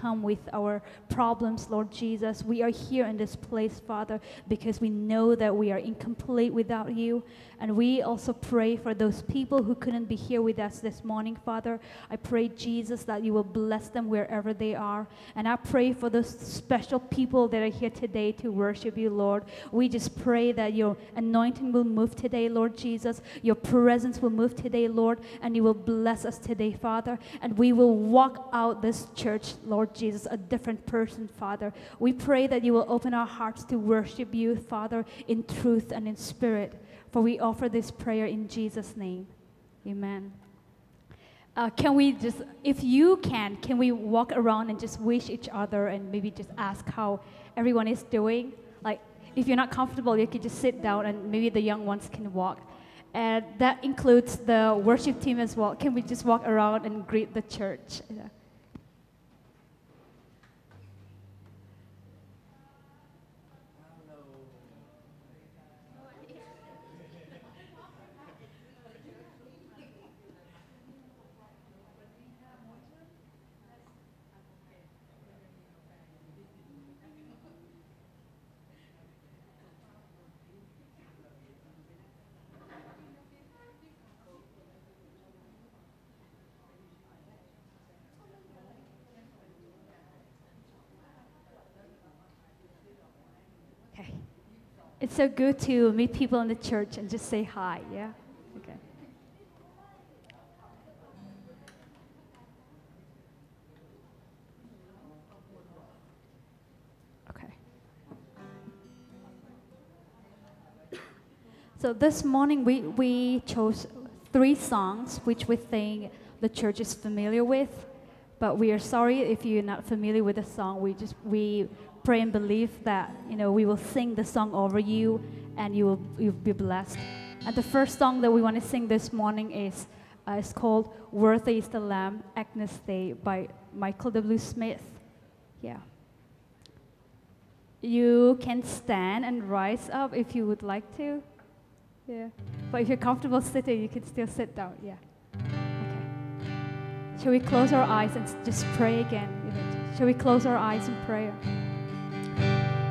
come with our problems, Lord Jesus. We are here in this place, Father, because we know that we are incomplete without you. And we also pray for those people who couldn't be here with us this morning, Father. I pray, Jesus, that you will bless them wherever they are. And I pray for those special people that are here today to worship you, Lord. We just pray that your anointing will move today, Lord Jesus. Your presence will move today, Lord, and you will bless us today, Father. And we will walk out this church, Lord Jesus, a different person, Father. We pray that you will open our hearts to worship you, Father, in truth and in spirit. For we offer this prayer in Jesus' name. Amen. Uh, can we just, if you can, can we walk around and just wish each other and maybe just ask how everyone is doing? Like, if you're not comfortable, you can just sit down and maybe the young ones can walk. And that includes the worship team as well. Can we just walk around and greet the church? Yeah. So good to meet people in the church and just say hi, yeah? Okay. Okay. So this morning we, we chose three songs which we think the church is familiar with, but we are sorry if you're not familiar with the song. We just we pray and believe that you know we will sing the song over you and you will you'll be blessed. And the first song that we want to sing this morning is uh, it's called "Worthy is the Lamb," Agnus Dei by Michael W. Smith. Yeah. You can stand and rise up if you would like to. Yeah. But if you're comfortable sitting, you can still sit down. Yeah. Shall we close our eyes and just pray again? Shall we close our eyes in prayer?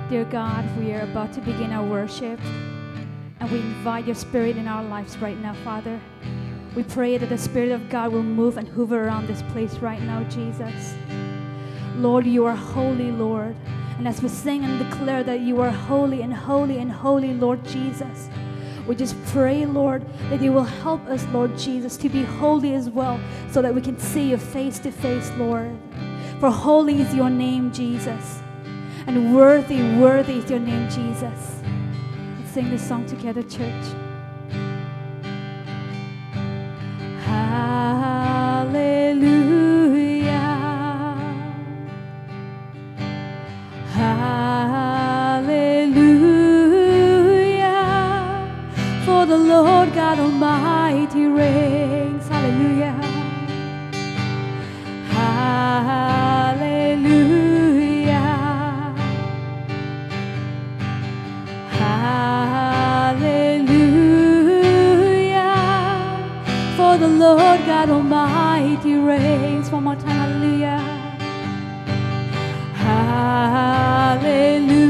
Dear God, we are about to begin our worship, and we invite your spirit in our lives right now, Father. We pray that the Spirit of God will move and hover around this place right now, Jesus. Lord, you are holy, Lord. And as we sing and declare that you are holy and holy and holy, Lord Jesus, we just pray, Lord, that you will help us, Lord Jesus, to be holy as well, so that we can see you face to face, Lord. For holy is your name, Jesus. And worthy, worthy is your name, Jesus. Let's sing this song together, church. Hallelujah. Lord God Almighty reigns. Hallelujah. Hallelujah. Hallelujah. For the Lord God Almighty reigns. One more time. Hallelujah. Hallelujah.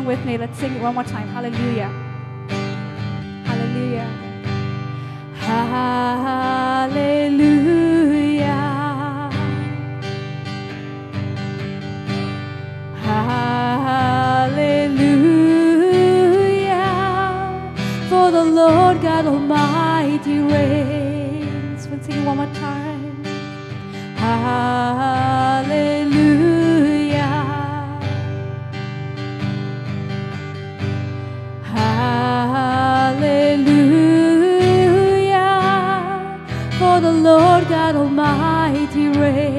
Along with me. Let's sing it one more time. Hallelujah. Hallelujah. Hallelujah. Hallelujah. For the Lord God Almighty reigns. We'll sing it one more time. Hallelujah. Almighty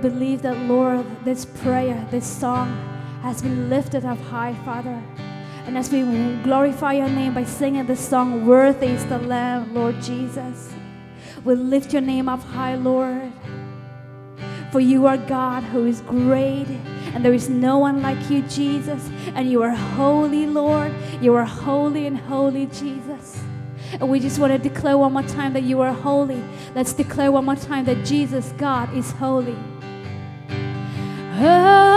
believe that, Lord, this prayer, this song has been lifted up high, Father. And as we glorify your name by singing this song, Worthy is the Lamb, Lord Jesus, we lift your name up high, Lord. For you are God who is great, and there is no one like you, Jesus. And you are holy, Lord. You are holy and holy, Jesus. And we just want to declare one more time that you are holy. Let's declare one more time that Jesus, God, is holy. Holy,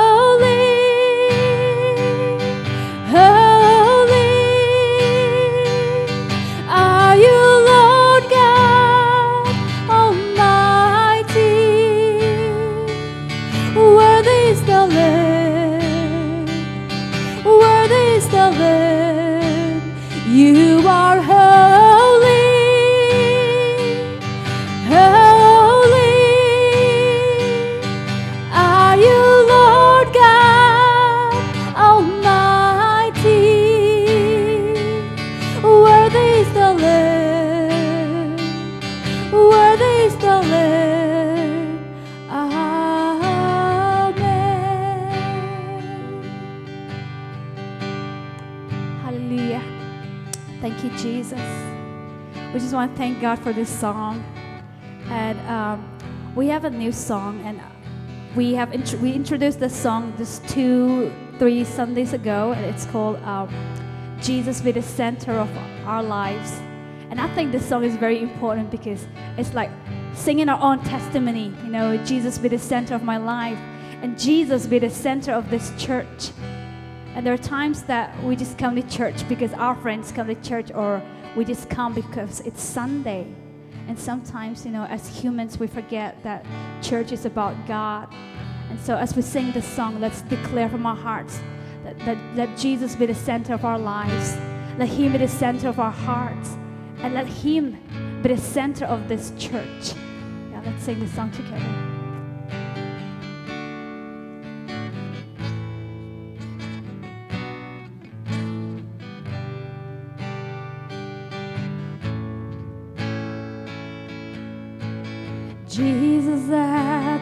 for this song. And um, we have a new song, and we have int- we introduced this song just two, three Sundays ago, and it's called um, "Jesus Be the Center of Our Lives." And I think this song is very important because it's like singing our own testimony. You know, Jesus be the center of my life, and Jesus be the center of this church. And there are times that we just come to church because our friends come to church, or we just come because it's Sunday. And sometimes, you know, as humans, we forget that church is about God. And so, as we sing this song, let's declare from our hearts that, that, that Jesus be the center of our lives. Let Him be the center of our hearts. And let Him be the center of this church. Yeah, let's sing this song together.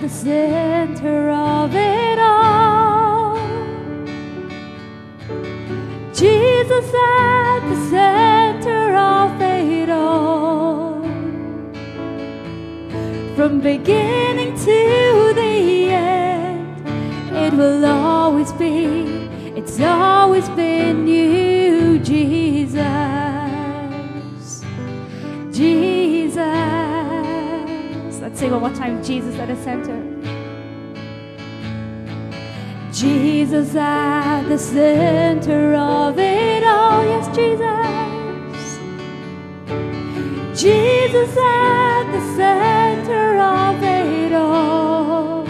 The center of it all. Jesus at the center of it all. From beginning to the end, it will always be, it's always been you, Jesus. sing one more time Jesus at the center. Jesus at the center of it all. Yes, Jesus. Jesus at the center of it all.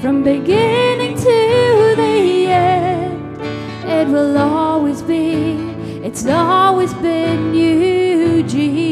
From beginning to the end, it will always be, it's always been you, Jesus.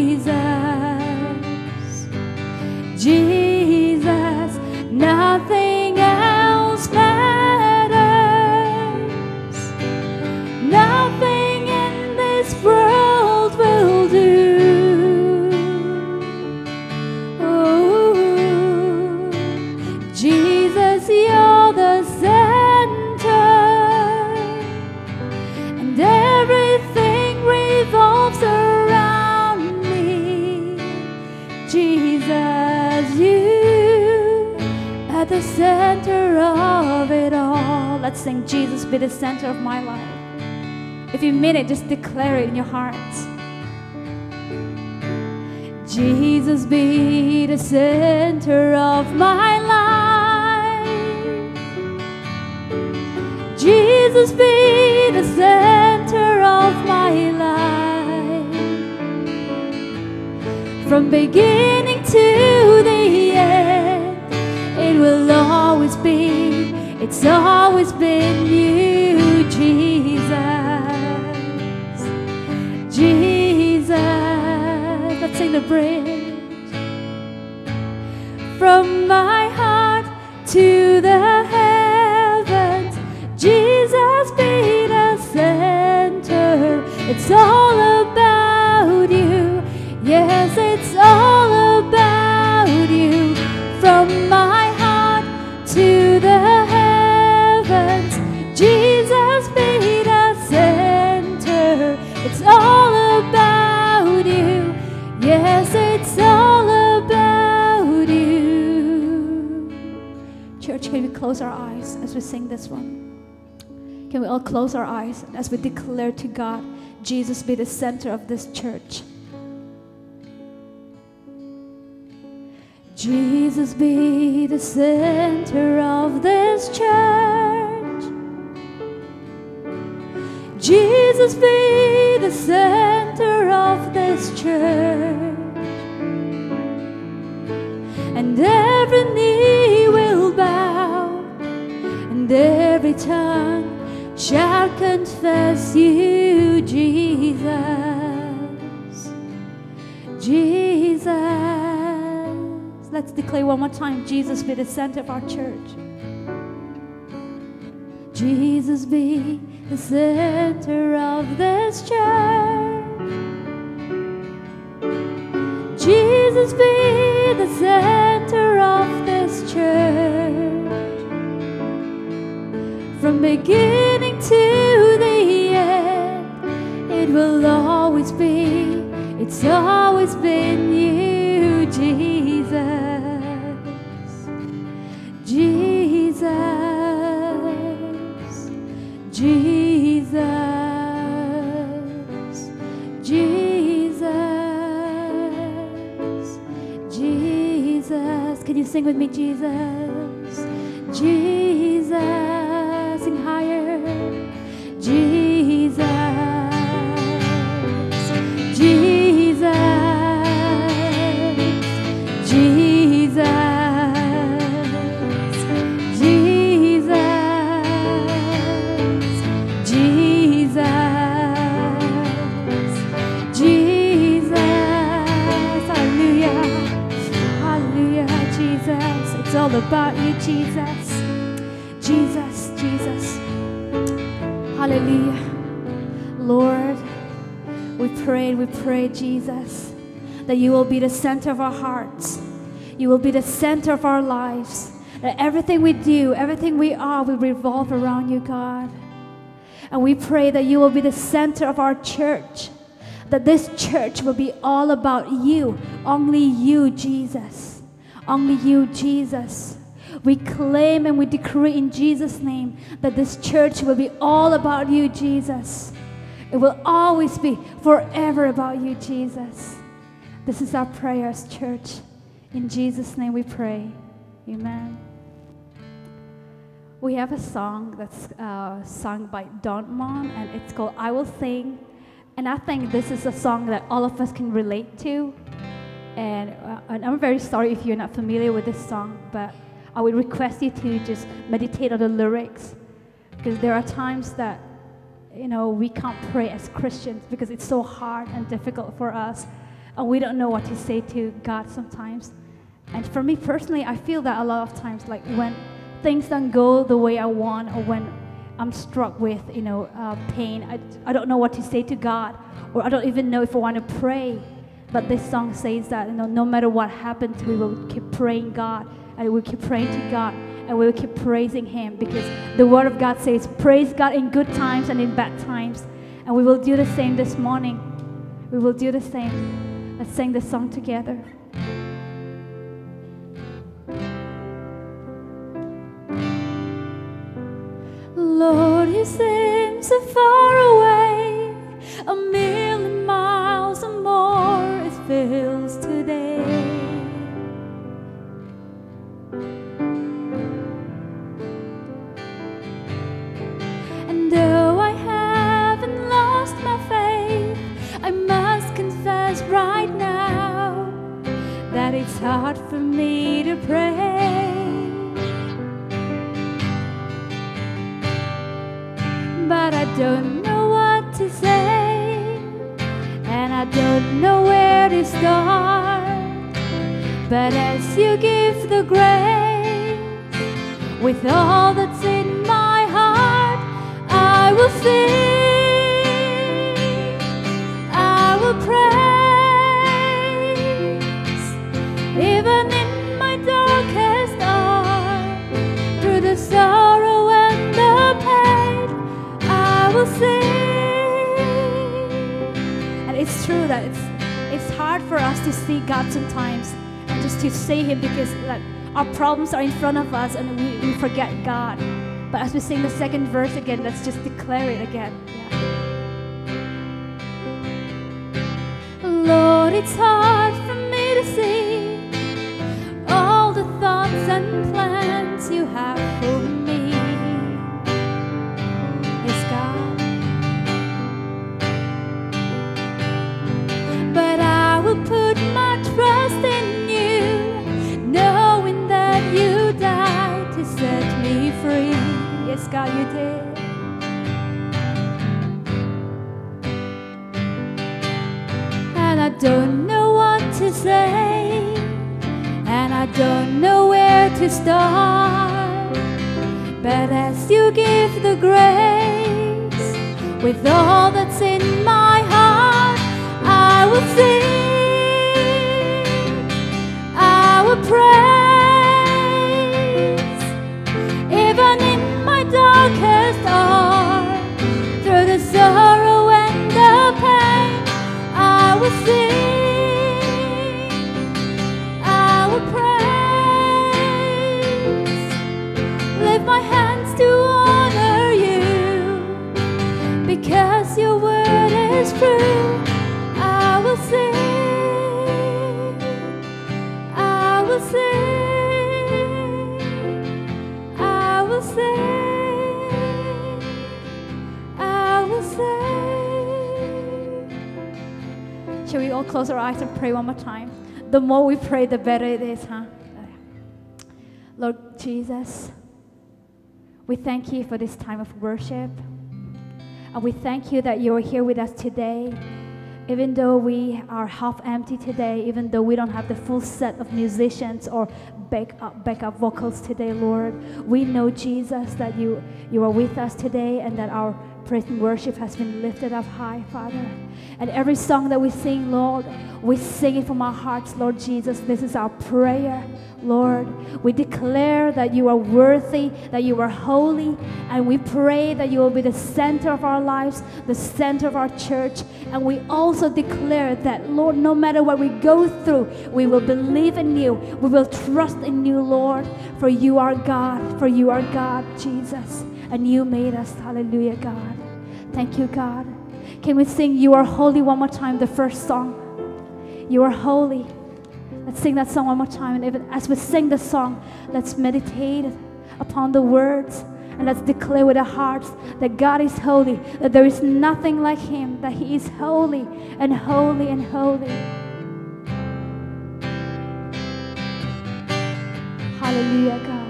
Let's sing, Jesus, be the center of my life. If you mean it, just declare it in your heart. Jesus be the center of my life. Jesus be the center of my life. From beginning it's always been you, Jesus. Jesus. Let's sing the bridge. From my heart to the heavens, Jesus be the center. It's all about you. Yes, it's all about you. From my close our eyes as we sing this one? Can we all close our eyes as we declare to God, Jesus be the center of this church? Jesus be the center of this church. Jesus be the center of this church. And every knee and every tongue shall confess you, Jesus. Jesus. Let's declare one more time Jesus be the center of our church. Jesus be the center of this church. Jesus be the center of this church. From beginning to the end, it will always be, it's always been you, Jesus. Jesus. Jesus. Jesus. Jesus. Can you sing with me, Jesus? Jesus. About you, Jesus. Jesus, Jesus. Hallelujah. Lord, we pray, we pray, Jesus, that you will be the center of our hearts. You will be the center of our lives. That everything we do, everything we are will revolve around you, God. And we pray that you will be the center of our church. That this church will be all about you, only you, Jesus. Only you, Jesus. We claim and we decree in Jesus' name that this church will be all about you, Jesus. It will always be forever about you, Jesus. This is our prayers, church. In Jesus' name we pray. Amen. We have a song that's uh, sung by Don Moen, and it's called I Will Sing. And I think this is a song that all of us can relate to. And, uh, and I'm very sorry if you're not familiar with this song, but I would request you to just meditate on the lyrics because there are times that you know we can't pray as Christians because it's so hard and difficult for us and we don't know what to say to God sometimes. And for me personally, I feel that a lot of times like when things don't go the way I want or when I'm struck with, you know, uh, pain, I, I don't know what to say to God or I don't even know if I want to pray. But this song says that, you know, no matter what happens, we will keep praying God and we will keep praying to God and we will keep praising Him because the Word of God says, praise God in good times and in bad times. And we will do the same this morning. We will do the same. Let's sing this song together. Lord, you seem so far away, a million miles or more it feels it's hard for me to pray. But I don't know what to say, and I don't know where to start. But as you give the grace, with all that's in my heart, I will sing, I will praise, even in my darkest hour, through the sorrow and the pain, I will sing. And it's true that it's it's hard for us to see God sometimes and just to see Him because our problems are in front of us and we, we forget God. But as we sing the second verse again, let's just declare it again. Lord, it's hard And I don't know what to say, and I don't know where to start. But as you give the grace, with all that's in my heart, I will sing, I will praise, sing. Shall we all close our eyes and pray one more time? The more we pray, the better it is, huh? Lord Jesus, we thank you for this time of worship. And we thank you that you are here with us today. Even though we are half empty today, even though we don't have the full set of musicians or backup, backup vocals today, Lord, we know, Jesus, that you, you are with us today and that our praise and worship has been lifted up high, Father. And every song that we sing, Lord, we sing it from our hearts, Lord Jesus. This is our prayer, Lord. We declare that you are worthy, that you are holy, and we pray that you will be the center of our lives, the center of our church. And we also declare that, Lord, no matter what we go through, we will believe in you. We will trust in you, Lord, for you are God, for you are God, Jesus. And you made us. Hallelujah, God. Thank you, God. Can we sing You Are Holy one more time, the first song? You are holy. Let's sing that song one more time. And even as we sing the song, let's meditate upon the words and let's declare with our hearts that God is holy, that there is nothing like Him, that He is holy and holy and holy. Hallelujah, God.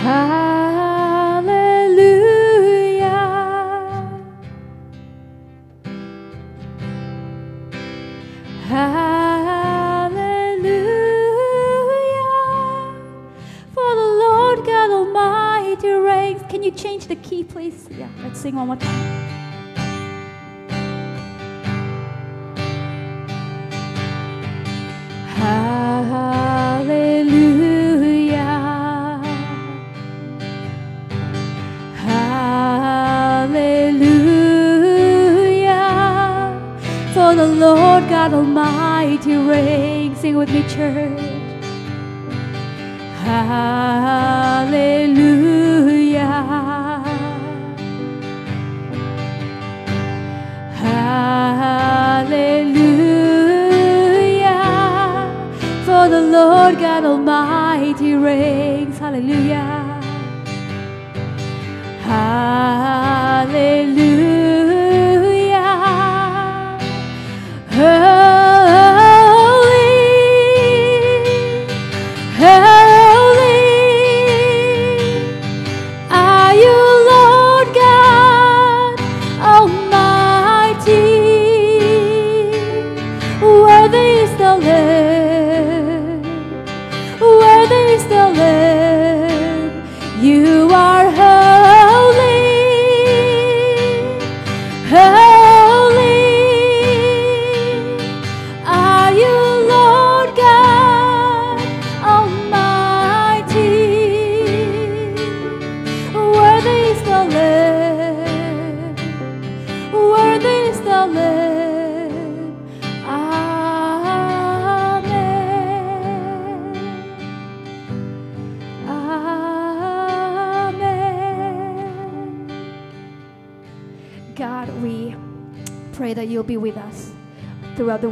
Hallelujah. Hallelujah. For the Lord God Almighty reigns. Can you change the key, please? Yeah, let's sing one more time. Hallelujah. For the Lord God Almighty reigns. Sing with me, church. Hallelujah. Hallelujah. For the Lord God Almighty reigns. Hallelujah. Hallelujah.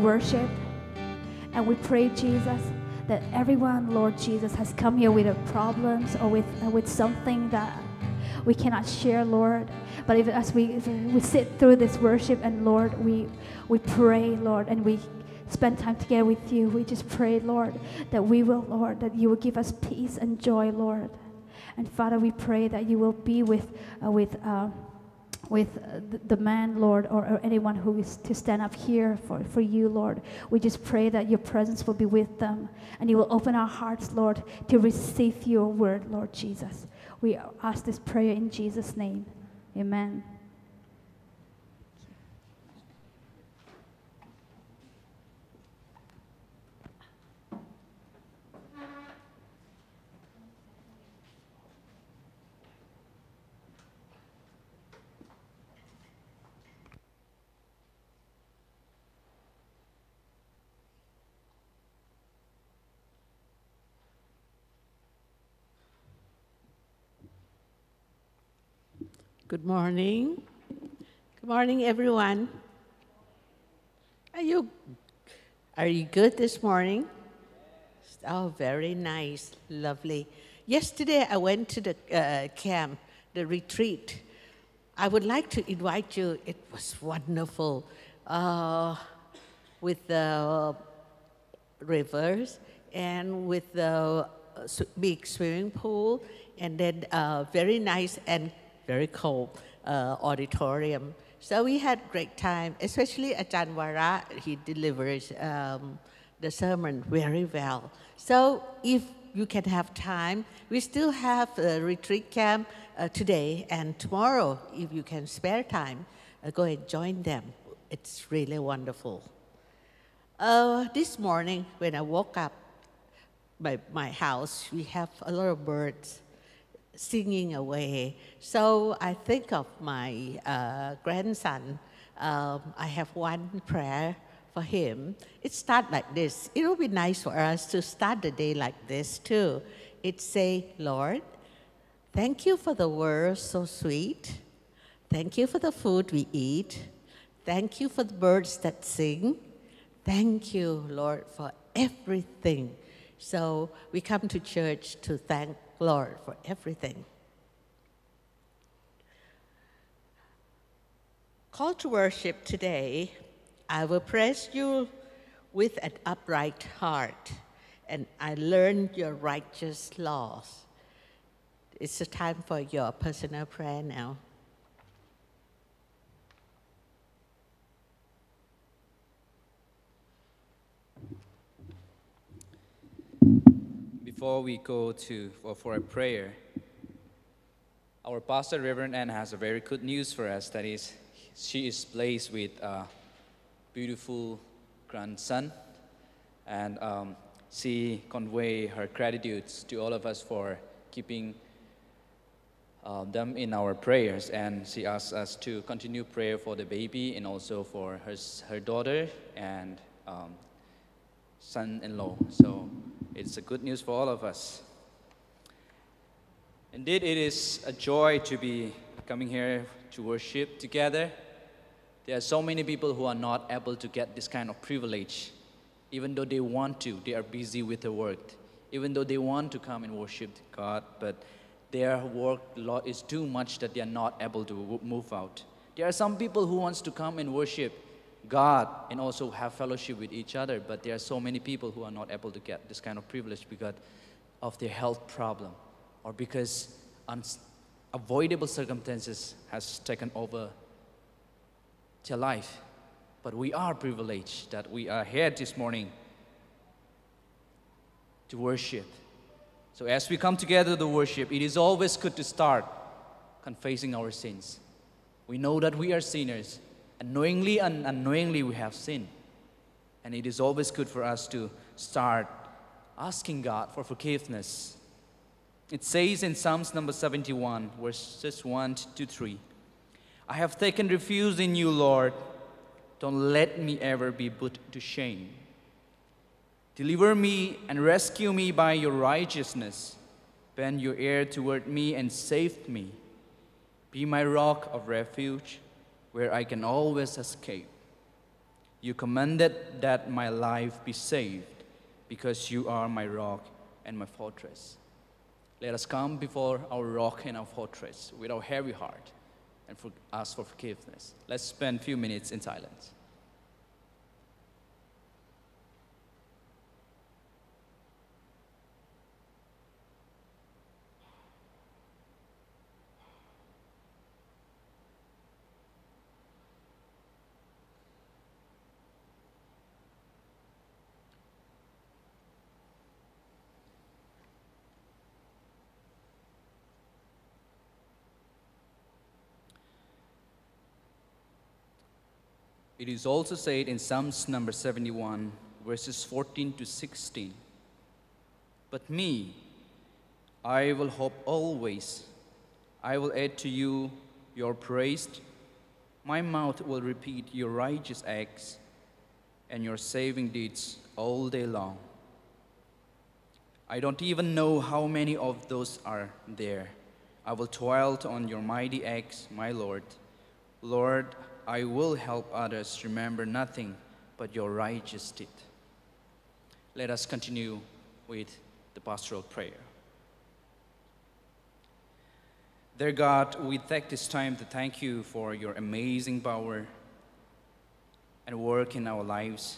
Worship. And we pray, Jesus, that everyone, Lord Jesus, has come here with a problems or with, uh, with something that we cannot share, Lord. But even as we, we sit through this worship and Lord, we, we pray, Lord, and we spend time together with you. We just pray, Lord, that we will, Lord, that you will give us peace and joy, Lord. And Father, we pray that you will be with, uh, with, uh, with uh, the, man, Lord, or, or anyone who is to stand up here for, for you, Lord. We just pray that your presence will be with them and you will open our hearts, Lord, to receive your word, Lord Jesus. We ask this prayer in Jesus' name. Amen. Good morning. Good morning, everyone. Are you are you good this morning? Oh, very nice, lovely. Yesterday, I went to the uh, camp, the retreat. I would like to invite you. It was wonderful, uh, with the rivers and with the uh, big swimming pool, and then uh, very nice and very cold uh, auditorium. So we had great time, especially Ajahn Vara. He delivers um, the sermon very well. So if you can have time, we still have a retreat camp uh, today and tomorrow. If you can spare time, uh, go and join them. It's really wonderful. Uh, this morning, when I woke up by my house, we have a lot of birds singing away. So I think of my uh, grandson. Um, I have one prayer for him. It starts like this. It would be nice for us to start the day like this too. It say, Lord, thank you for the world so sweet. Thank you for the food we eat. Thank you for the birds that sing. Thank you, Lord, for everything. So we come to church to thank Lord for everything. Call to worship today. I will praise you with an upright heart, and I learn your righteous laws. It's the time for your personal prayer now. Before we go to for, for a prayer, our pastor Reverend Ann has a very good news for us. That is, she is blessed with a beautiful grandson, and um, she convey her gratitude to all of us for keeping uh, them in our prayers. And she asks us to continue prayer for the baby and also for her, her daughter and um, son-in-law. So it's a good news for all of us. Indeed, it is a joy to be coming here to worship together. There are so many people who are not able to get this kind of privilege. Even though they want to, they are busy with their work. Even though they want to come and worship God, but their work lot is too much that they are not able to move out. There are some people who wants to come and worship God and also have fellowship with each other, but there are so many people who are not able to get this kind of privilege because of their health problem or because unavoidable circumstances has taken over their life. But we are privileged that we are here this morning to worship. So as we come together to worship, it is always good to start confessing our sins. We know that we are sinners, knowingly and unknowingly we have sinned. And it is always good for us to start asking God for forgiveness. It says in Psalms number 71, verses 1 to 3 I have taken refuge in you, Lord. Don't let me ever be put to shame. Deliver me and rescue me by your righteousness. Bend your ear toward me and save me. Be my rock of refuge where I can always escape. You commanded that my life be saved because you are my rock and my fortress. Let us come before our rock and our fortress with our heavy heart and for, ask for forgiveness. Let's spend a few minutes in silence. It is also said in Psalms number 71, verses 14 to 16. But me, I will hope always. I will add to you your praise. My mouth will repeat your righteous acts and your saving deeds all day long. I don't even know how many of those are there. I will toil on your mighty acts, my Lord. Lord, I will help others remember nothing but your righteous deed. Let us continue with the pastoral prayer. Dear God, we take this time to thank you for your amazing power and work in our lives.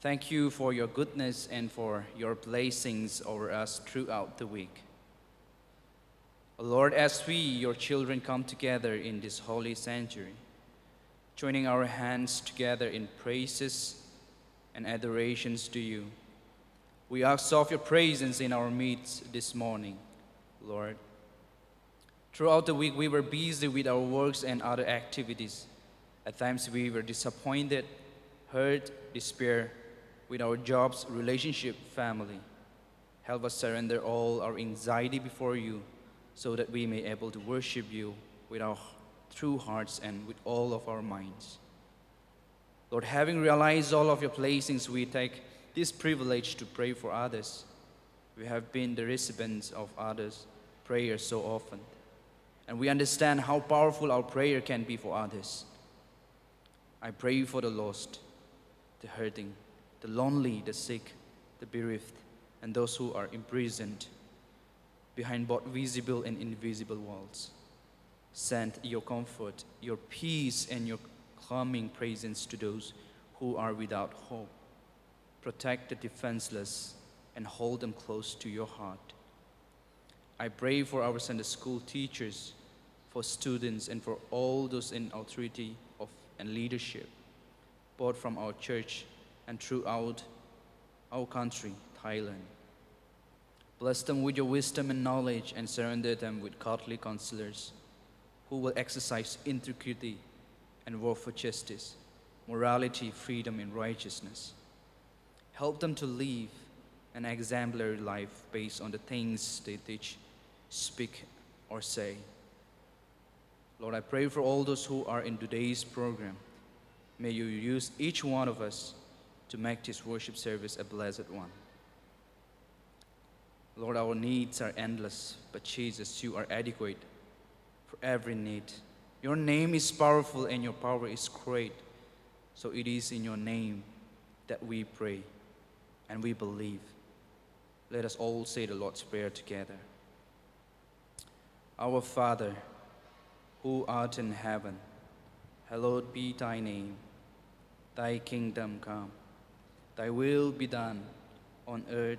Thank you for your goodness and for your blessings over us throughout the week. Lord, as we, your children, come together in this holy sanctuary, joining our hands together in praises and adorations to you, we ask of your presence in our midst this morning, Lord. Throughout the week, we were busy with our works and other activities. At times, we were disappointed, hurt, despair with our jobs, relationship, family. Help us surrender all our anxiety before you so that we may able to worship you with our true hearts and with all of our minds. Lord, having realized all of your blessings, we take this privilege to pray for others. We have been the recipients of others' prayers so often, and we understand how powerful our prayer can be for others. I pray for the lost, the hurting, the lonely, the sick, the bereaved, and those who are imprisoned behind both visible and invisible walls. Send your comfort, your peace, and your calming presence to those who are without hope. Protect the defenseless and hold them close to your heart. I pray for our Sunday school teachers, for students, and for all those in authority of and leadership, both from our church and throughout our country, Thailand. Bless them with your wisdom and knowledge and surrender them with godly counselors who will exercise integrity and work for justice, morality, freedom, and righteousness. Help them to live an exemplary life based on the things they teach, speak, or say. Lord, I pray for all those who are in today's program. May you use each one of us to make this worship service a blessed one. Lord, our needs are endless, but Jesus, you are adequate for every need. Your name is powerful and your power is great. So it is in your name that we pray and we believe. Let us all say the Lord's Prayer together. Our Father, who art in heaven, hallowed be thy name. Thy kingdom come, thy will be done on earth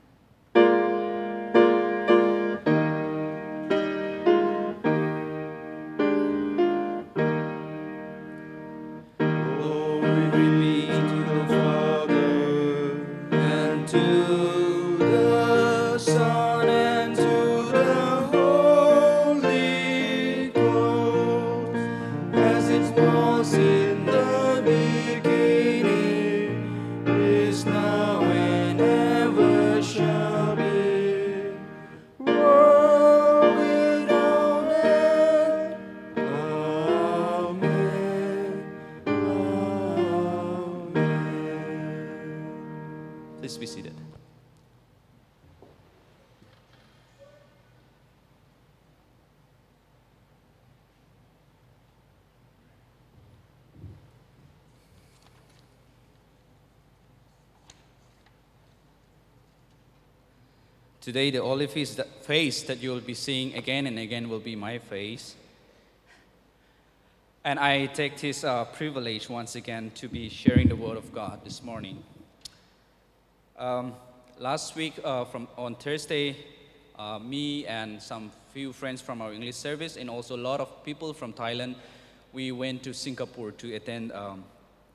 Today, the only face that, face that you will be seeing again and again will be my face. And I take this uh, privilege once again to be sharing the Word of God this morning. Um, last week, uh, from on Thursday, uh, me and some few friends from our English service, and also a lot of people from Thailand, we went to Singapore to attend um,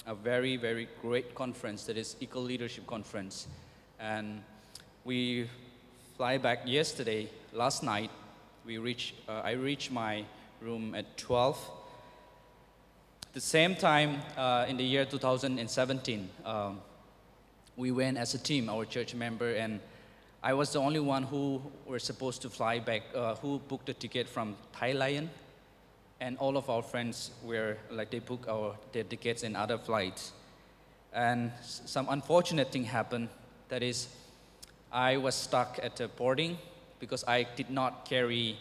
a very, very great conference that is Eco Leadership Conference. And we fly back yesterday, last night. We reach, uh, I reached my room at 12. The same time uh, in the year 2017, um, we went as a team, our church member, and I was the only one who were supposed to fly back, uh, who booked the ticket from Thai Lion, and all of our friends were like they booked our their tickets in other flights. And some unfortunate thing happened. That is, I was stuck at the boarding because I did not carry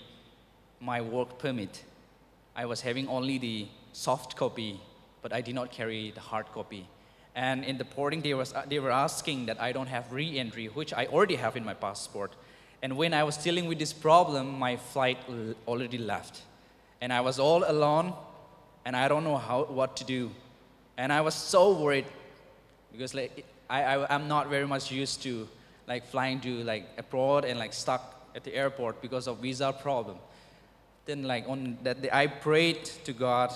my work permit. I was having only the soft copy, but I did not carry the hard copy. And in the boarding, they, was, they were asking that I don't have re-entry, which I already have in my passport. And when I was dealing with this problem, my flight already left. And I was all alone, and I don't know how, what to do. And I was so worried because like I, I I'm not very much used to like flying to like abroad and like stuck at the airport because of visa problem. Then like on that day, I prayed to God,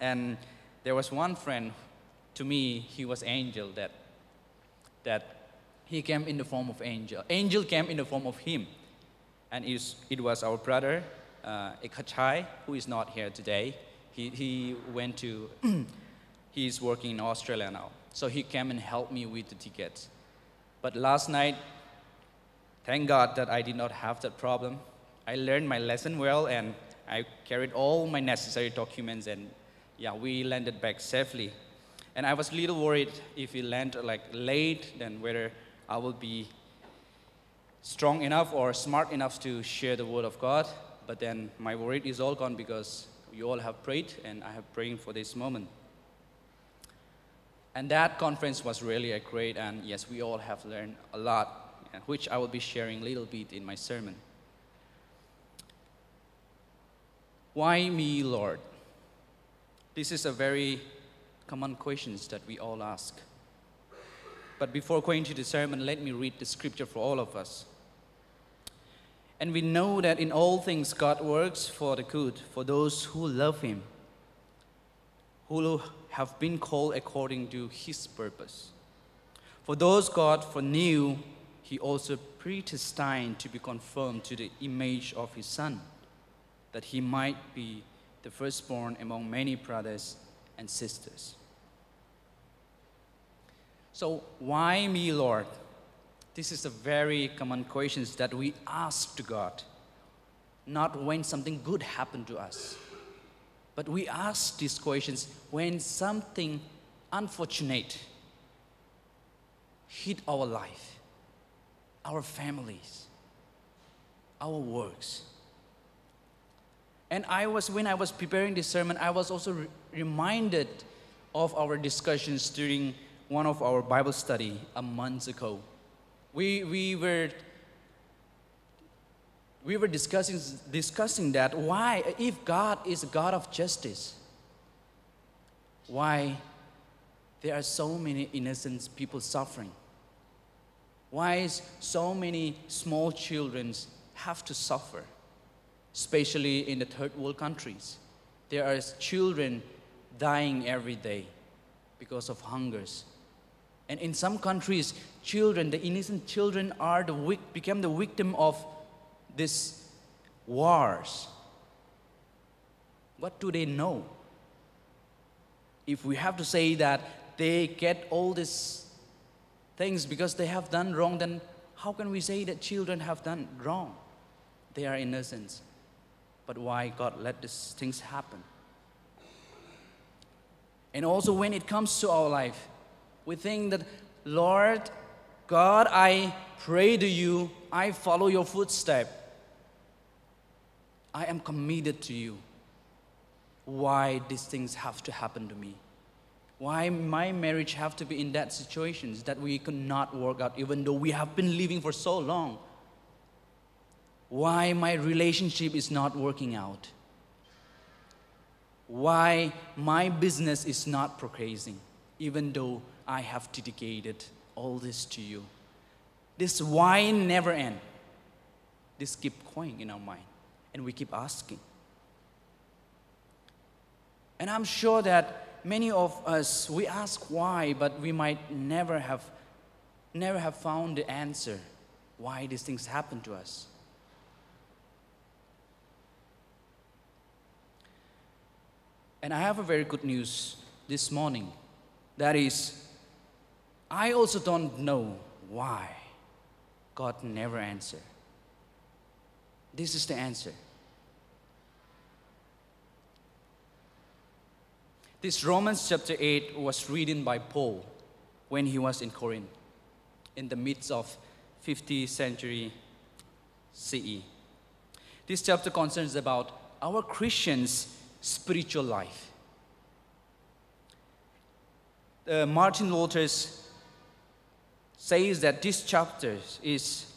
and there was one friend. To me, he was angel that that he came in the form of angel. Angel came in the form of him, and it was, it was our brother uh, Ekachai who is not here today. He he went to he's working in Australia now. So he came and helped me with the tickets. But last night, thank God that I did not have that problem. I learned my lesson well and I carried all my necessary documents and yeah, we landed back safely. And I was a little worried if we land like late, then whether I will be strong enough or smart enough to share the word of God. But then my worry is all gone because you all have prayed and I have praying for this moment. And that conference was really a great, and yes, we all have learned a lot, which I will be sharing a little bit in my sermon. Why me, Lord? This is a very common question that we all ask. But before going to the sermon, let me read the scripture for all of us. And we know that in all things God works for the good, for those who love Him, who have been called according to His purpose. For those God foreknew, He also predestined to be conformed to the image of His Son, that He might be the firstborn among many brothers and sisters. So, why me, Lord? This is a very common question that we ask to God, not when something good happened to us, but we ask these questions when something unfortunate hit our life, our families, our works. And I was, when I was preparing this sermon, I was also re- reminded of our discussions during one of our Bible study a month ago. We, we were we were discussing, discussing that why, if God is a God of justice, why there are so many innocent people suffering? Why is so many small children have to suffer, especially in the third world countries? There are children dying every day because of hungers. And in some countries, children, the innocent children, are the become the victim of these wars. What do they know? If we have to say that they get all these things because they have done wrong, then how can we say that children have done wrong? They are innocent. But why God let these things happen? And also, when it comes to our life, we think that, Lord God, I pray to you, I follow your footsteps. I am committed to you. Why these things have to happen to me? Why my marriage have to be in that situations that we could not work out even though we have been living for so long? Why my relationship is not working out? Why my business is not progressing even though I have dedicated all this to you? This why never end. This keep going in our mind and we keep asking. And I'm sure that many of us we ask why, but we might never have never have found the answer why these things happen to us. And I have a very good news this morning. That is, I also don't know why God never answered. This is the answer. This Romans chapter 8 was written by Paul when he was in Corinth in the midst of 50th century CE. This chapter concerns about our Christians' spiritual life. Uh, Martin Luther says that this chapter is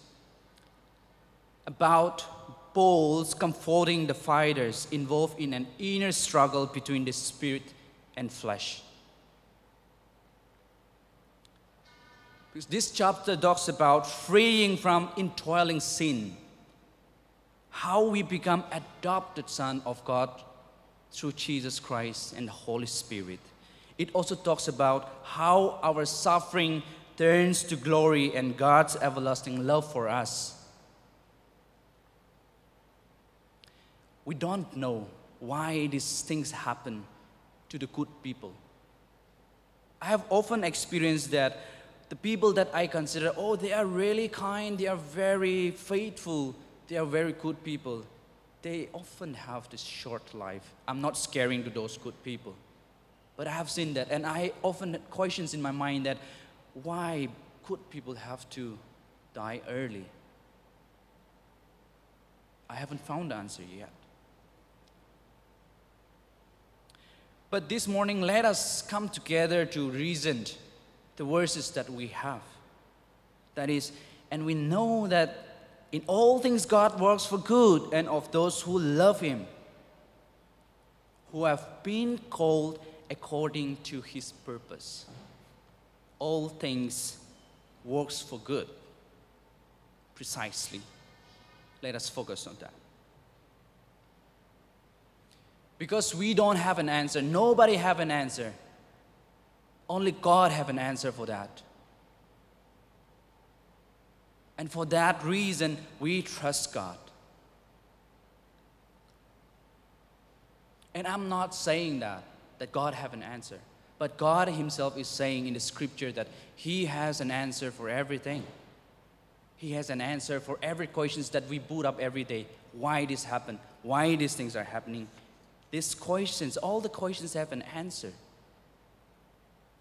about Paul's comforting the fighters involved in an inner struggle between the spirit and flesh. Because this chapter talks about freeing from indwelling sin, how we become adopted son of God through Jesus Christ and the Holy Spirit. It also talks about how our suffering turns to glory and God's everlasting love for us. We don't know why these things happen to the good people. I have often experienced that the people that I consider, oh, they are really kind, they are very faithful, they are very good people, they often have this short life. I'm not scaring to those good people. But I have seen that, and I often had questions in my mind that why good people have to die early? I haven't found the answer yet. But this morning, let us come together to reason the verses that we have. That is, and we know that in all things God works for good and of those who love Him, who have been called according to His purpose. All things works for good. Precisely. Let us focus on that. Because we don't have an answer. Nobody have an answer. Only God have an answer for that. And for that reason, we trust God. And I'm not saying that, that God have an answer. But God himself is saying in the scripture that he has an answer for everything. He has an answer for every questions that we boot up every day. Why this happened? Why these things are happening? These questions, all the questions have an answer.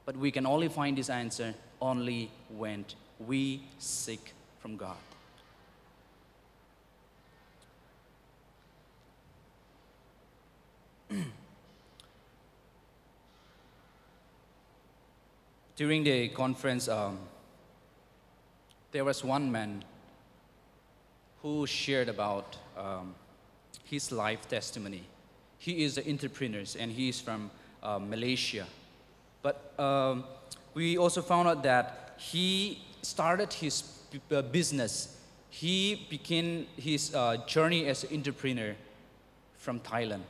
But we can only find this answer only when we seek from God. During the conference, um, there was one man who shared about um, his life testimony. He is an entrepreneur and he is from uh, Malaysia. But um, we also found out that he started his uh, business. He began his uh, journey as an entrepreneur from Thailand.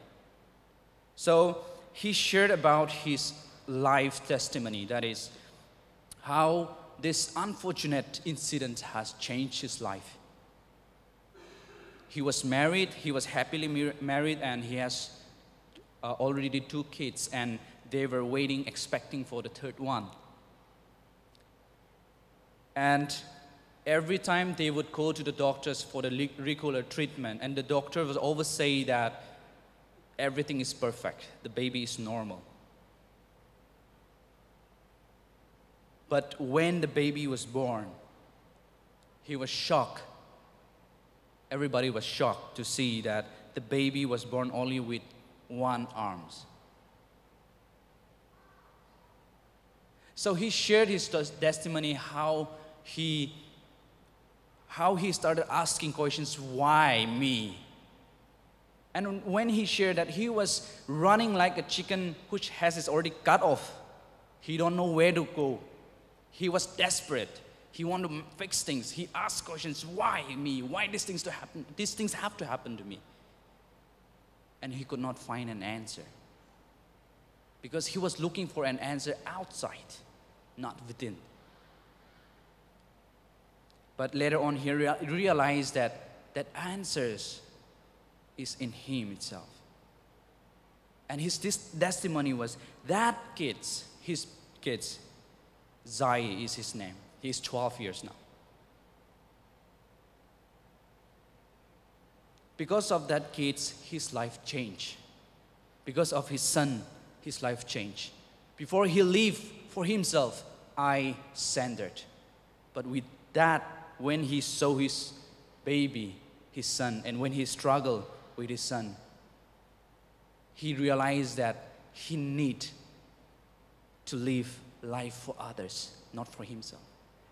So he shared about his life testimony, that is, how this unfortunate incident has changed his life. He was married, he was happily married, and he has uh, already two kids, and they were waiting, expecting for the third one. And every time they would go to the doctors for the regular treatment, and the doctor would always say that everything is perfect, the baby is normal. But when the baby was born, he was shocked. Everybody was shocked to see that the baby was born only with one arms. So he shared his testimony how he how he started asking questions why me and when he shared that he was running like a chicken which has its already cut off he don't know where to go he was desperate. He wanted to fix things. He asked questions, why me? Why these things to happen? These things have to happen to me. And he could not find an answer. Because he was looking for an answer outside, not within. But later on, he rea- realized that that answers is in him itself. And his testimony was that kids, his kids, Zai is his name. He's 12 years now. Because of that kids, his life changed. Because of his son, his life changed. Before he lived for himself, I surrendered. But with that, when he saw his baby, his son, and when he struggled with his son, he realized that he need to live life for others, not for himself.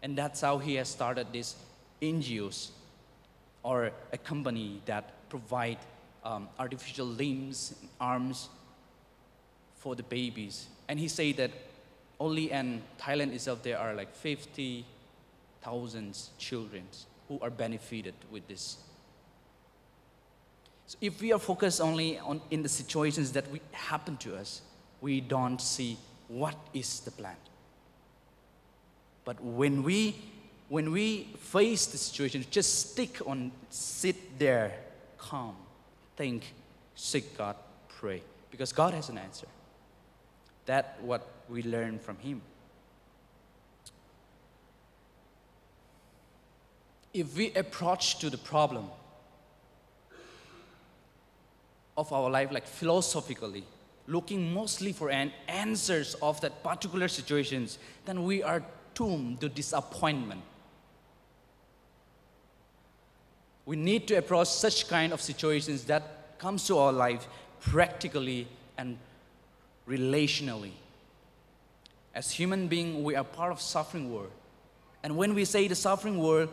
And that's how he has started this NGOs or a company that provide um, artificial limbs, and arms for the babies. And he said that only in Thailand itself there are like 50,000 children who are benefited with this. So if we are focused only on in the situations that we happen to us, we don't see what is the plan. But when we when we face the situation, just stick on, sit there, calm, think, seek God, pray, because God has an answer. That's what we learn from Him. If we approach to the problem of our life like philosophically, looking mostly for an answers of that particular situations, then we are doomed to disappointment. We need to approach such kind of situations that comes to our life practically and relationally. As human beings, we are part of suffering world. And when we say the suffering world,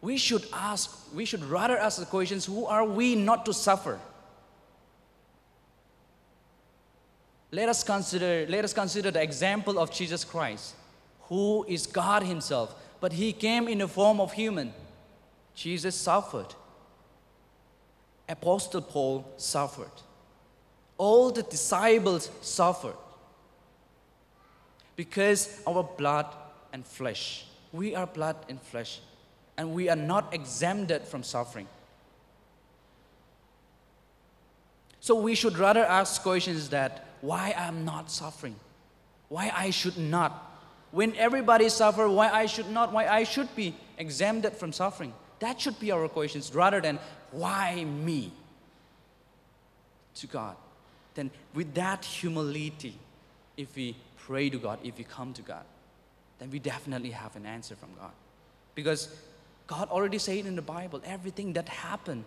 we should ask, we should rather ask the questions, who are we not to suffer? Let us consider, let us consider the example of Jesus Christ, who is God Himself, but He came in the form of human. Jesus suffered. Apostle Paul suffered. All the disciples suffered because our blood and flesh. We are blood and flesh, and we are not exempted from suffering. So we should rather ask questions that why I'm not suffering, why I should not. When everybody suffer, why I should not, why I should be exempted from suffering. That should be our questions rather than why me to God. Then with that humility, if we pray to God, if we come to God, then we definitely have an answer from God. Because God already said in the Bible, everything that happened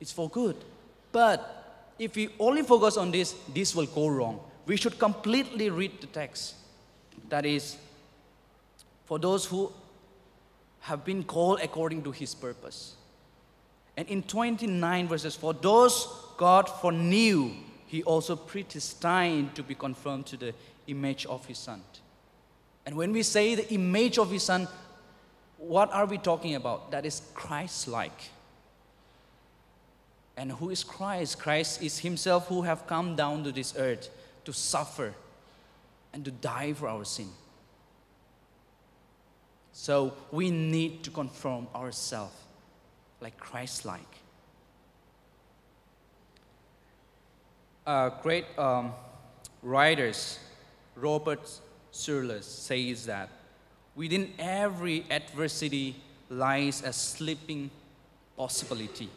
is for good. But if we only focus on this, this will go wrong. We should completely read the text. That is, for those who have been called according to his purpose. And in 29 verses, for those God foreknew, he also predestined to be conformed to the image of his son. And when we say the image of his son, what are we talking about? That is Christ like. And who is Christ? Christ is himself who have come down to this earth to suffer and to die for our sin. So we need to conform ourselves like Christ like. Uh, great um, writers, Robert Schuller says that within every adversity lies a sleeping possibility.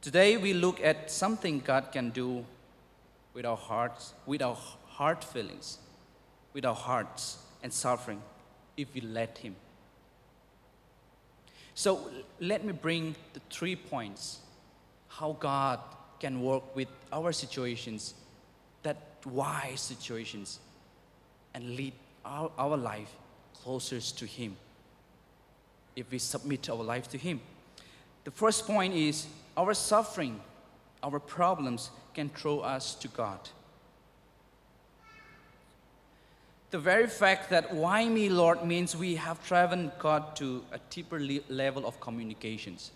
Today we look at something God can do with our hearts, with our heart feelings, with our hearts and suffering if we let Him. So let me bring the three points how God can work with our situations, that wise situations, and lead our, our life closer to Him if we submit our life to Him. The first point is our suffering, our problems can throw us to God. The very fact that why me, Lord, means we have driven God to a deeper le- level of communications.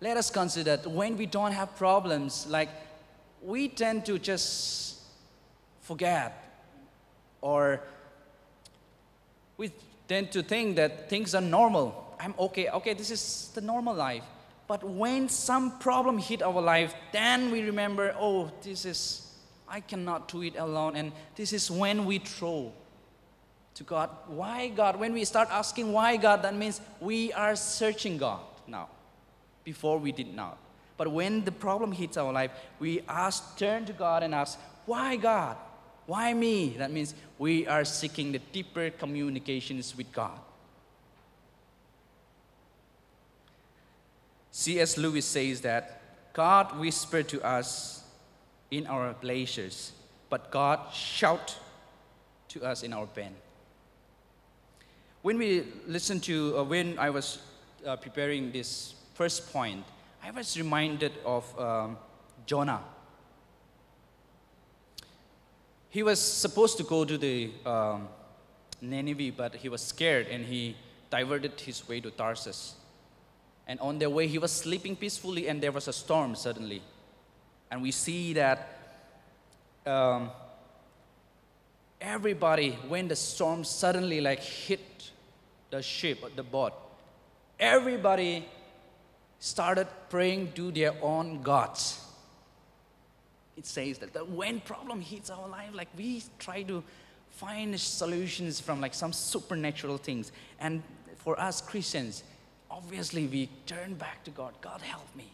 Let us consider that when we don't have problems, like we tend to just forget or we tend to think that things are normal. I'm okay, okay, this is the normal life. But when some problem hit our life, then we remember, oh, this is I cannot do it alone. And this is when we throw to God. Why God? When we start asking why God, that means we are searching God now. Before we did not. But when the problem hits our life, we ask, turn to God and ask, why God? Why me? That means we are seeking the deeper communications with God. C.S. Lewis says that God whispered to us in our pleasures, but God shout to us in our pain. When we listen to, uh, when I was uh, preparing this first point, I was reminded of um, Jonah. He was supposed to go to the um, Nineveh, but he was scared and he diverted his way to Tarsus. And on their way, he was sleeping peacefully, and there was a storm suddenly. And we see that um, everybody, when the storm suddenly like hit the ship, the boat, everybody started praying to their own gods. It says that, that when problem hits our life, like we try to find solutions from like some supernatural things. And for us Christians, obviously we turn back to God. God help me.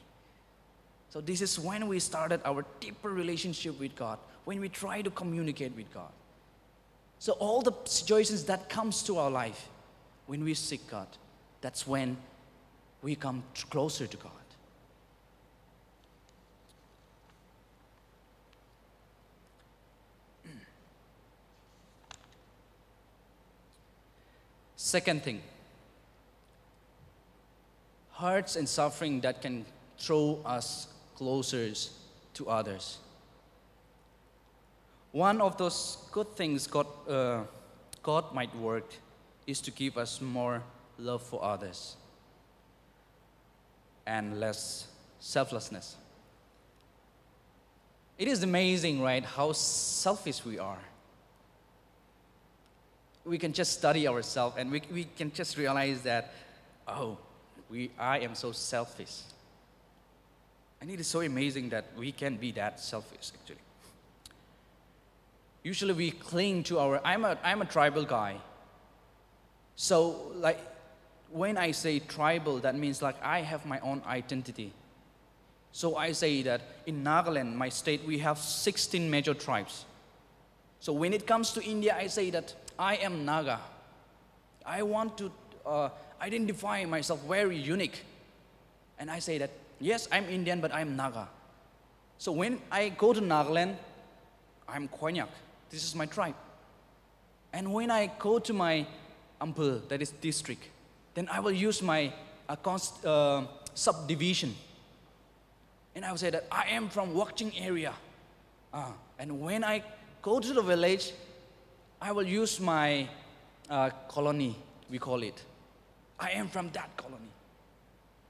So this is when we started our deeper relationship with God, when we try to communicate with God. So all the situations that comes to our life, when we seek God, that's when we come closer to God. Second thing, hurts and suffering that can throw us closer to others. One of those good things God, uh, God might work is to give us more love for others and less selflessness. It is amazing, right, how selfish we are. We can just study ourselves and we, we can just realize that, oh, we, I am so selfish. And it is so amazing that we can be that selfish, actually. Usually we cling to our, I'm a, I'm a tribal guy. So, like, when I say tribal, that means like I have my own identity. So I say that in Nagaland, my state, we have 16 major tribes. So when it comes to India, I say that I am Naga. I want to uh, identify myself very unique. And I say that, yes, I'm Indian, but I'm Naga. So when I go to Nagaland, I'm Konyak. This is my tribe. And when I go to my Ampul, that is district, then I will use my uh, const, uh, subdivision. And I will say that I am from Wakching area. Uh, and when I go to the village, I will use my uh, colony, we call it. I am from that colony.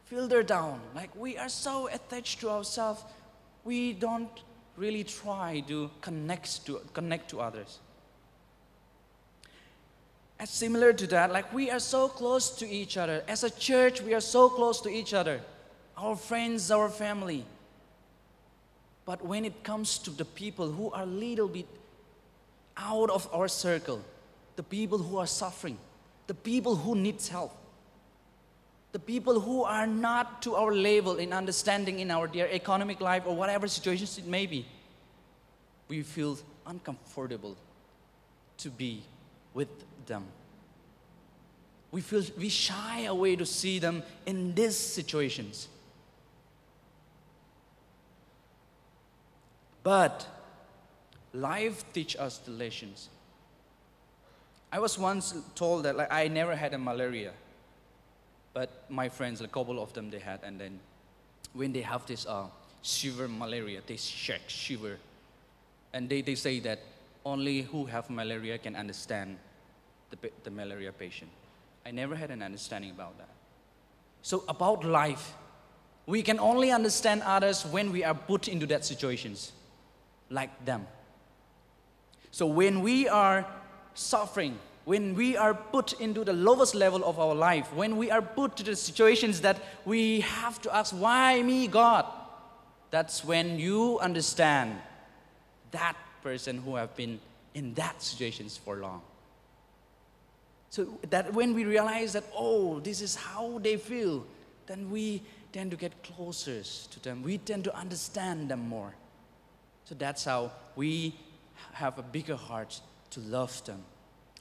Filter down. Like we are so attached to ourselves, we don't really try to connect to, connect to others. And similar to that, like we are so close to each other. As a church, we are so close to each other. Our friends, our family. But when it comes to the people who are a little bit out of our circle, the people who are suffering, the people who need help, the people who are not to our level in understanding in our their economic life or whatever situations it may be, we feel uncomfortable to be with them. We feel we shy away to see them in these situations. But life teach us the lessons. I was once told that like I never had a malaria. But my friends, a couple of them, they had, and then when they have this uh, shiver malaria, they shake, shiver. And they, they say that only who have malaria can understand the, the malaria patient. I never had an understanding about that. So about life, we can only understand others when we are put into that situations, like them. So when we are suffering, when we are put into the lowest level of our life, when we are put to the situations that we have to ask, Why me, God? That's when you understand that person who have been in that situations for long. So that when we realize that, oh, this is how they feel, then we tend to get closer to them. We tend to understand them more. So that's how we have a bigger heart to love them.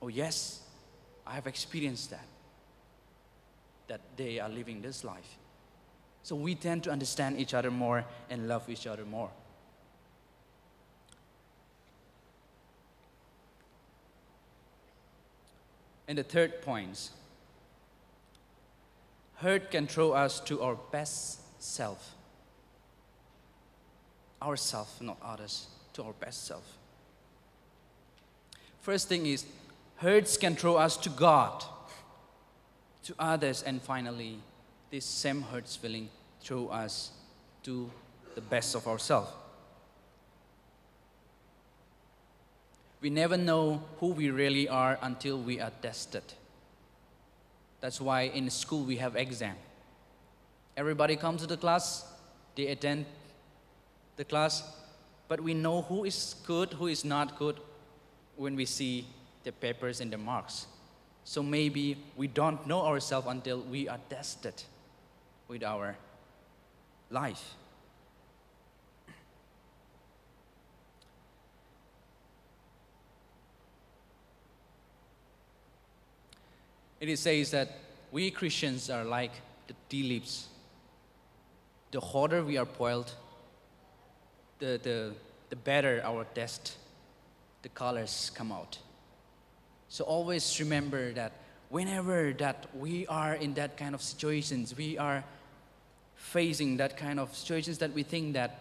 Oh, yes, I have experienced that, that they are living this life. So we tend to understand each other more and love each other more. And the third point hurt can throw us to our best self. Ourself, not others, to our best self. First thing is hurts can throw us to God, to others, and finally, this same hurts feeling throw us to the best of ourselves. We never know who we really are until we are tested. That's why in school we have exam. Everybody comes to the class, they attend the class, but we know who is good, who is not good when we see the papers and the marks. So maybe we don't know ourselves until we are tested with our life. It says that we Christians are like the tea leaves. The hotter we are boiled, the, the, the better our test, the colors come out. So always remember that whenever that we are in that kind of situations, we are facing that kind of situations that we think that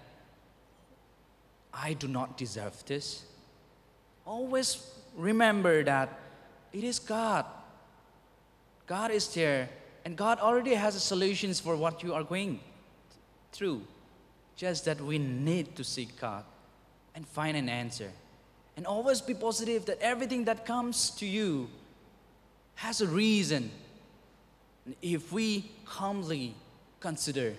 I do not deserve this. Always remember that it is God. God is there, and God already has solutions for what you are going through. Just that we need to seek God and find an answer. And always be positive that everything that comes to you has a reason. And if we humbly consider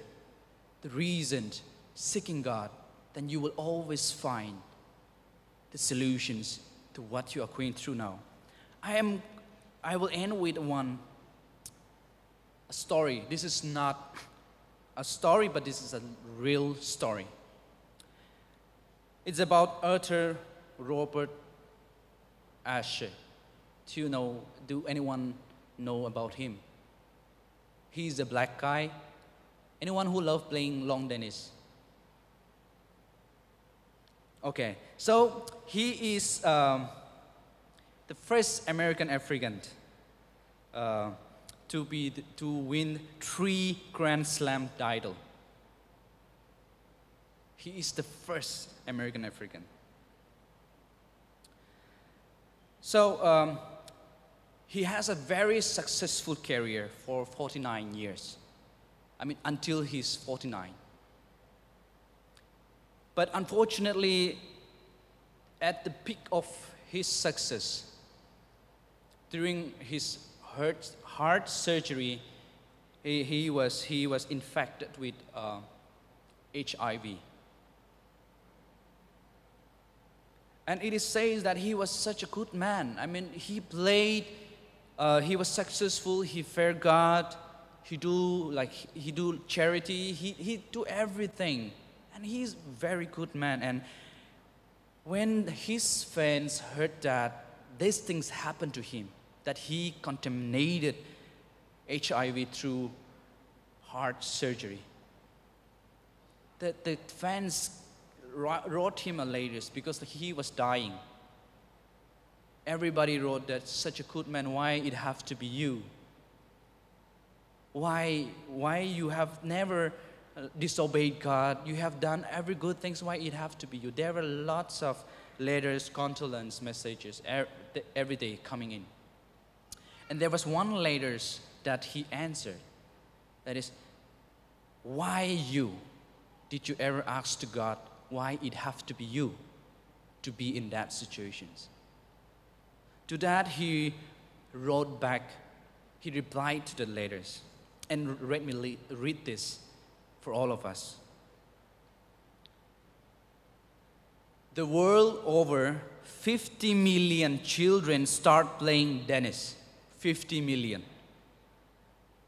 the reason seeking God, then you will always find the solutions to what you are going through now. I am I will end with one a story. This is not a story, but this is a real story. It's about Arthur Robert Ashe. Do you know, do anyone know about him? He's a black guy. Anyone who loves playing long tennis? Okay, so he is um, the first American African uh, to, be to win three Grand Slam title. He is the first American African. So um, he has a very successful career for 49 years. I mean, until he's 49. But unfortunately, at the peak of his success, during his heart, heart surgery, he, he, was, he was infected with uh, HIV. And it is says that he was such a good man. I mean, he played, uh, he was successful, he feared God, he do like he do charity, he, he do everything and he's very good man. And when his fans heard that these things happened to him, that he contaminated HIV through heart surgery, the, the fans wrote him a letter because he was dying. Everybody wrote that such a good man, why it have to be you? Why, why you have never uh, disobeyed God, you have done every good things, why it have to be you? There were lots of letters, condolence messages er, every day coming in. And there was one letters that he answered. That is, why you? Did you ever ask to God why it have to be you to be in that situations? To that he wrote back, he replied to the letters. And let me read this for all of us. The world over, 50 million children start playing tennis. 50 million.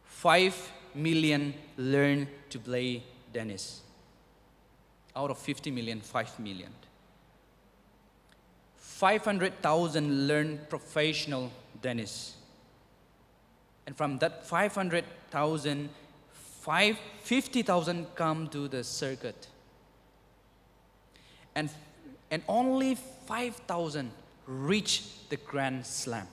5 million learn to play tennis. Out of 50 million, 5 million. 500,000 learn professional tennis. And from that 500,000, 50,000 come to the circuit. And, and only 5,000 reach the Grand Slam.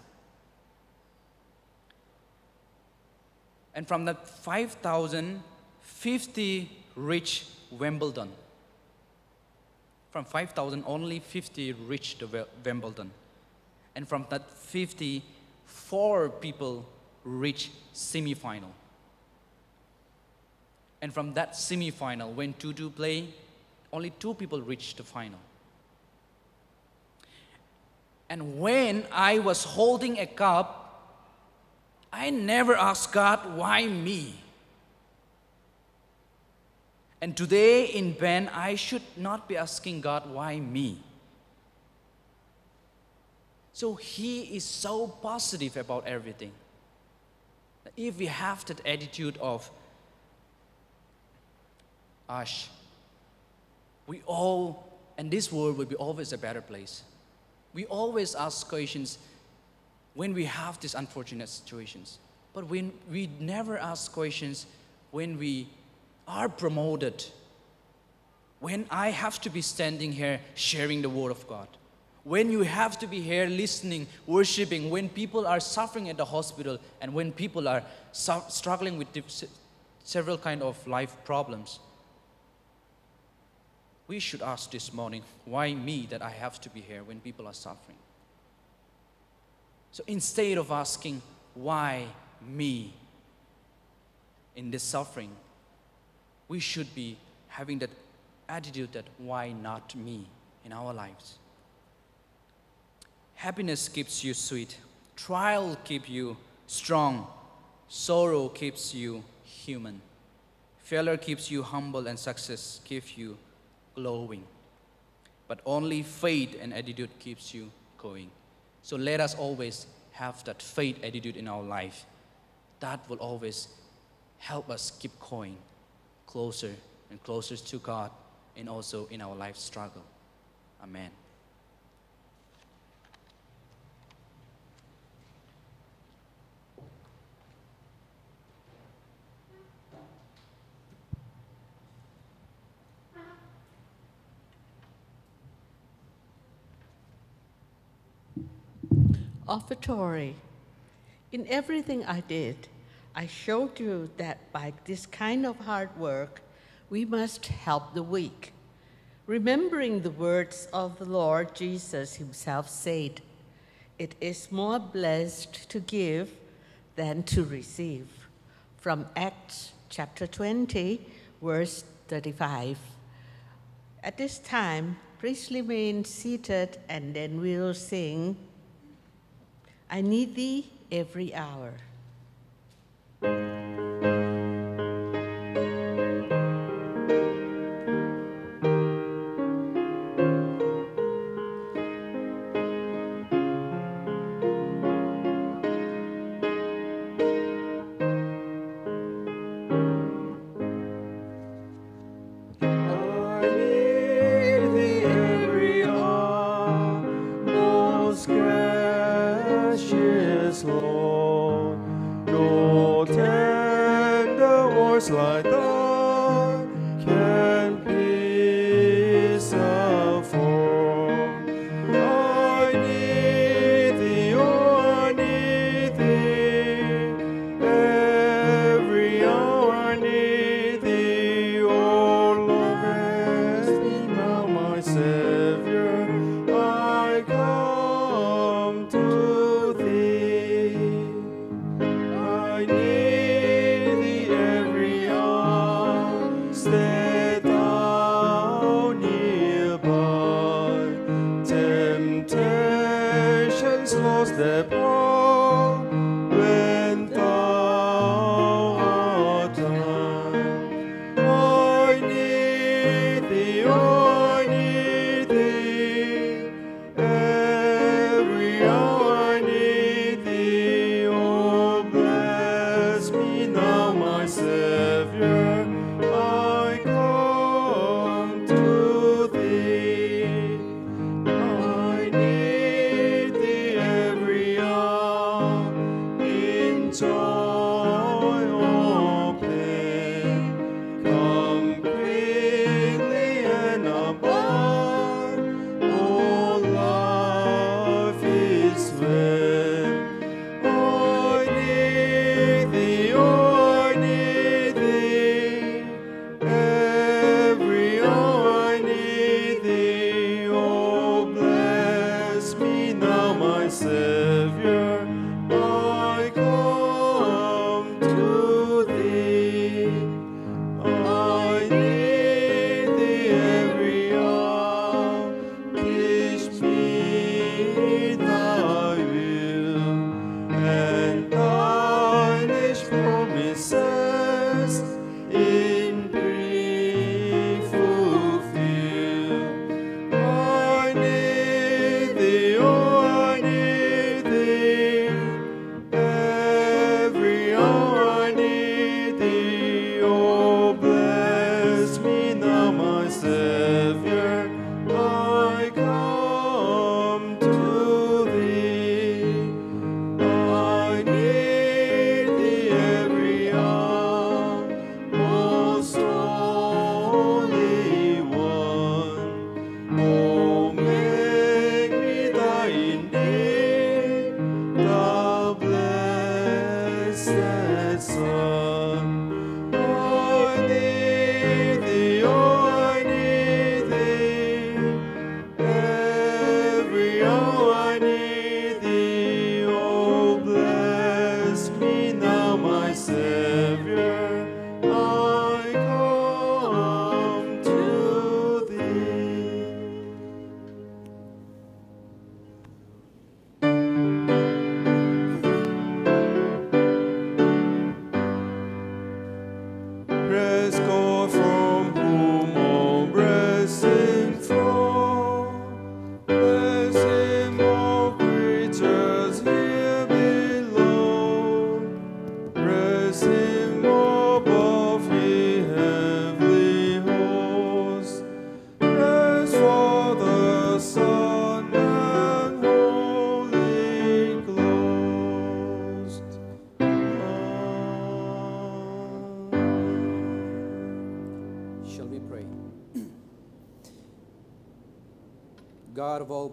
And from that 5,000, 50 reach Wimbledon. From 5,000, only 50 reached Wimbledon. And from that 50, four people reached semi-final. And from that semi-final, when 2-2 play, only two people reached the final. And when I was holding a cup, I never asked God, why me? And today in Ben, I should not be asking God, why me? So he is so positive about everything. If we have that attitude of, Ashe, we all, and this world will be always a better place. We always ask questions when we have these unfortunate situations. But when we never ask questions when we are promoted, when I have to be standing here sharing the word of God, when you have to be here listening, worshiping, when people are suffering at the hospital, and when people are su- struggling with several kind of life problems. We should ask this morning, why me that I have to be here when people are suffering? So instead of asking, why me in this suffering, we should be having that attitude that why not me in our lives. Happiness keeps you sweet, trial keeps you strong, sorrow keeps you human, failure keeps you humble, and success keeps you glowing. But only faith and attitude keeps you going. So let us always have that faith attitude in our life. That will always help us keep going closer and closer to God and also in our life struggle. Amen. offertory. In everything I did, I showed you that by this kind of hard work, we must help the weak. Remembering the words of the Lord Jesus himself said, It is more blessed to give than to receive. From Acts chapter 20, verse 35. At this time, please remain seated and then we'll sing I need thee every hour.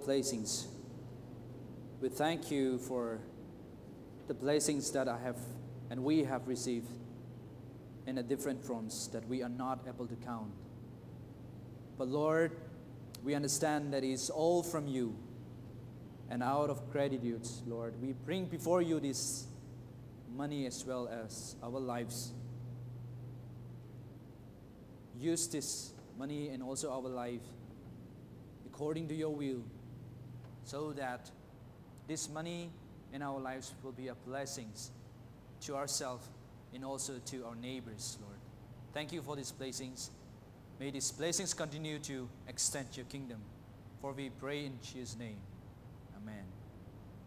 Blessings, we thank you for the blessings that I have and we have received in a different forms that we are not able to count. But Lord, we understand that it's all from you. And out of gratitude, Lord, we bring before you this money as well as our lives. Use this money and also our life according to your will so that this money in our lives will be a blessings to ourselves and also to our neighbors, Lord. Thank you for these blessings. May these blessings continue to extend your kingdom. For we pray in Jesus' name. Amen.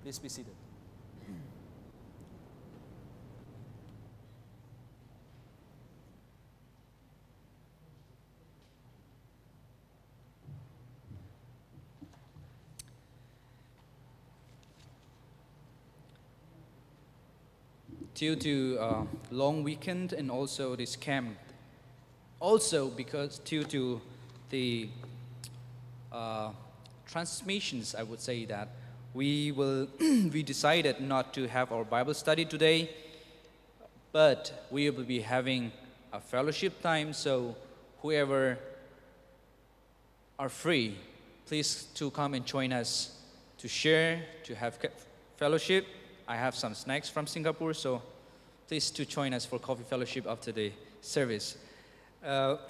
Please be seated. Due to uh, long weekend and also this camp, also because due to the uh, transmissions, I would say that we will we decided not to have our Bible study today, but we will be having a fellowship time. So whoever are free, please to come and join us to share, to have fellowship. I have some snacks from Singapore, so please to join us for coffee fellowship after the service. Uh,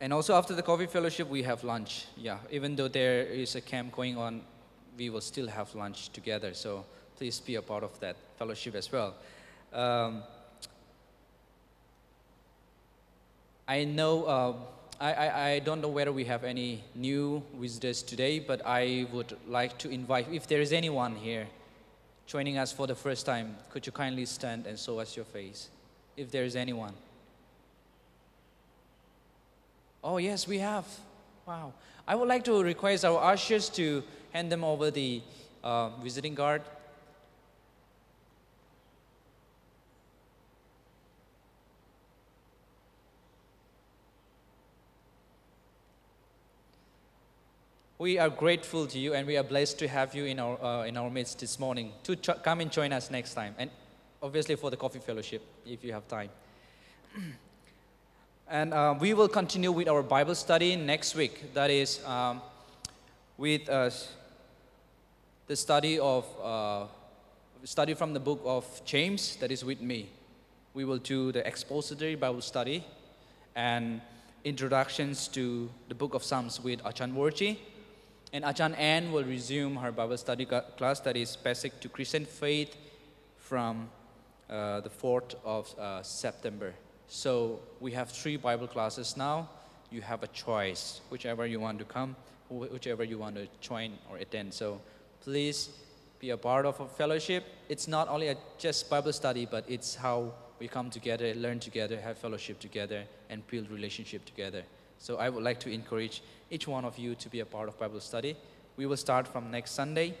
and also after the coffee fellowship, we have lunch. Yeah, even though there is a camp going on, we will still have lunch together. So please be a part of that fellowship as well. Um, I know, uh, I, I, I don't know whether we have any new visitors today, but I would like to invite, if there is anyone here joining us for the first time, could you kindly stand and show us your face? If there is anyone. Oh, yes, we have. Wow. I would like to request our ushers to hand them over the uh, visiting card. We are grateful to you and we are blessed to have you in our, uh, in our midst this morning. To come and join us next time. And obviously for the coffee fellowship if you have time. and uh, we will continue with our Bible study next week. That is um, with uh, the study of uh, study from the book of James. That is with me. We will do the expository Bible study and introductions to the book of Psalms with Achan Warji. And Achan Ann will resume her Bible study class that is basic to Christian faith from uh, the 4th of uh, September. So we have three Bible classes now. You have a choice, whichever you want to come, whichever you want to join or attend. So please be a part of a fellowship. It's not only a just Bible study, but it's how we come together, learn together, have fellowship together, and build relationship together. So I would like to encourage each one of you to be a part of Bible study. We will start from next Sunday,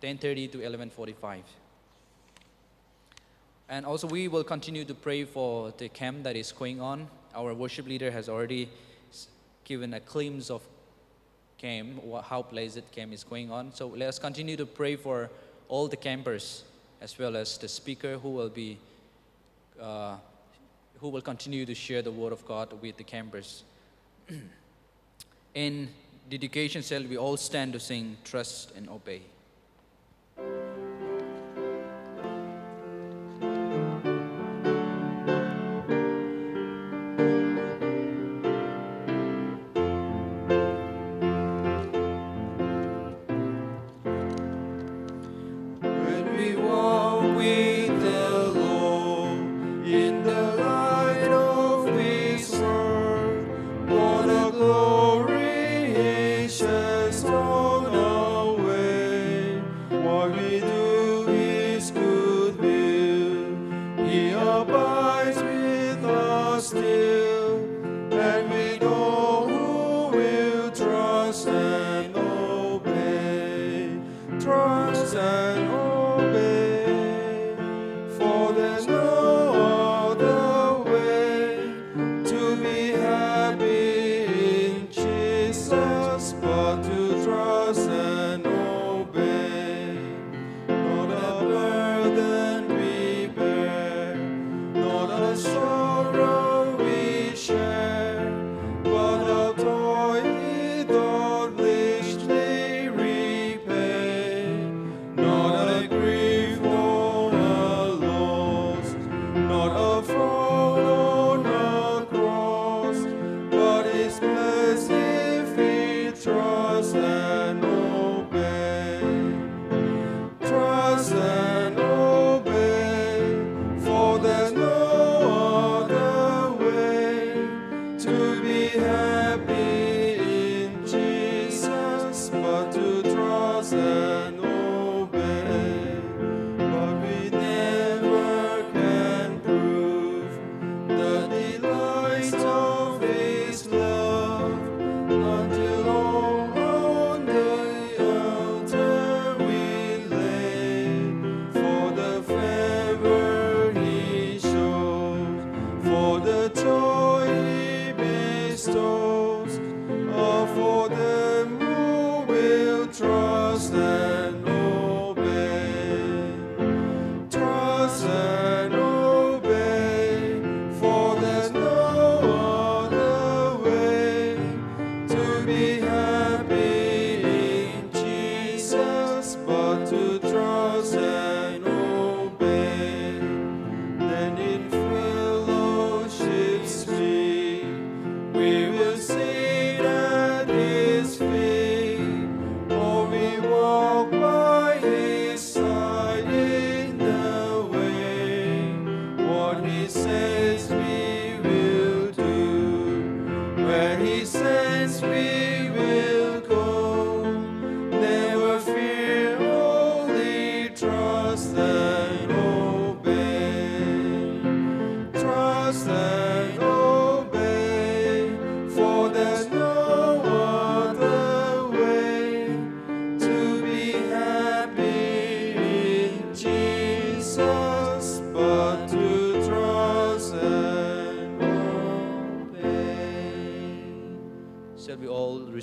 10:30 to 11:45. And also, we will continue to pray for the camp that is going on. Our worship leader has already given a glimpse of camp, how blessed camp is going on. So let us continue to pray for all the campers, as well as the speaker who will be, uh, who will continue to share the word of God with the campers. In dedication shall we all stand to sing, trust and obey.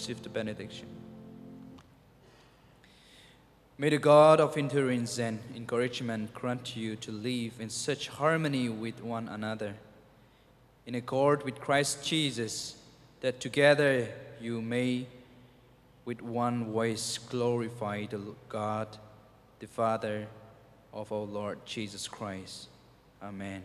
Receive the benediction. May the God of endurance and encouragement grant you to live in such harmony with one another, in accord with Christ Jesus, that together you may with one voice glorify the God, the Father of our Lord Jesus Christ. Amen.